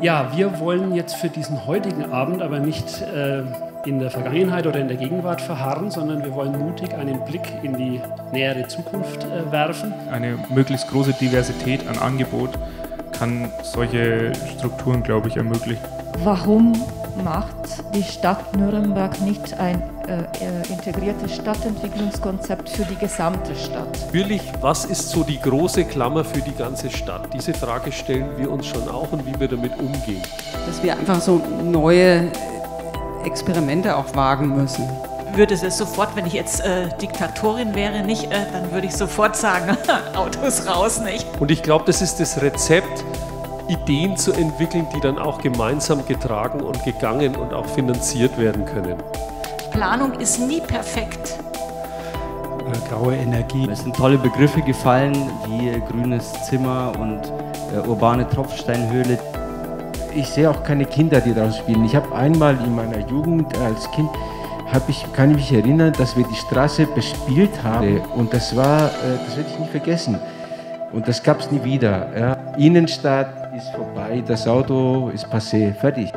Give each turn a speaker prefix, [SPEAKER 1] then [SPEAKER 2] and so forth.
[SPEAKER 1] Ja, wir wollen jetzt für diesen heutigen Abend aber nicht äh, in der Vergangenheit oder in der Gegenwart verharren, sondern wir wollen mutig einen Blick in die nähere Zukunft äh, werfen.
[SPEAKER 2] Eine möglichst große Diversität an Angebot kann solche Strukturen, glaube ich, ermöglichen.
[SPEAKER 3] Warum macht die Stadt Nürnberg nicht ein äh, äh, integriertes Stadtentwicklungskonzept für die gesamte Stadt?
[SPEAKER 4] Natürlich, was ist so die große Klammer für die ganze Stadt? Diese Frage stellen wir uns schon auch und wie wir damit umgehen.
[SPEAKER 5] Dass wir einfach so neue Experimente auch wagen müssen
[SPEAKER 6] würde es sofort, wenn ich jetzt äh, Diktatorin wäre, nicht, äh, dann würde ich sofort sagen, Autos raus, nicht?
[SPEAKER 4] Und ich glaube, das ist das Rezept, Ideen zu entwickeln, die dann auch gemeinsam getragen und gegangen und auch finanziert werden können.
[SPEAKER 6] Planung ist nie perfekt.
[SPEAKER 7] Äh, graue Energie.
[SPEAKER 8] Es sind tolle Begriffe gefallen, wie grünes Zimmer und äh, urbane Tropfsteinhöhle.
[SPEAKER 9] Ich sehe auch keine Kinder, die draußen spielen. Ich habe einmal in meiner Jugend als Kind ich, kann ich mich erinnern, dass wir die Straße bespielt haben und das war, äh, das werde ich nie vergessen. Und das gab es nie wieder. Ja. Innenstadt ist vorbei, das Auto ist passé, fertig.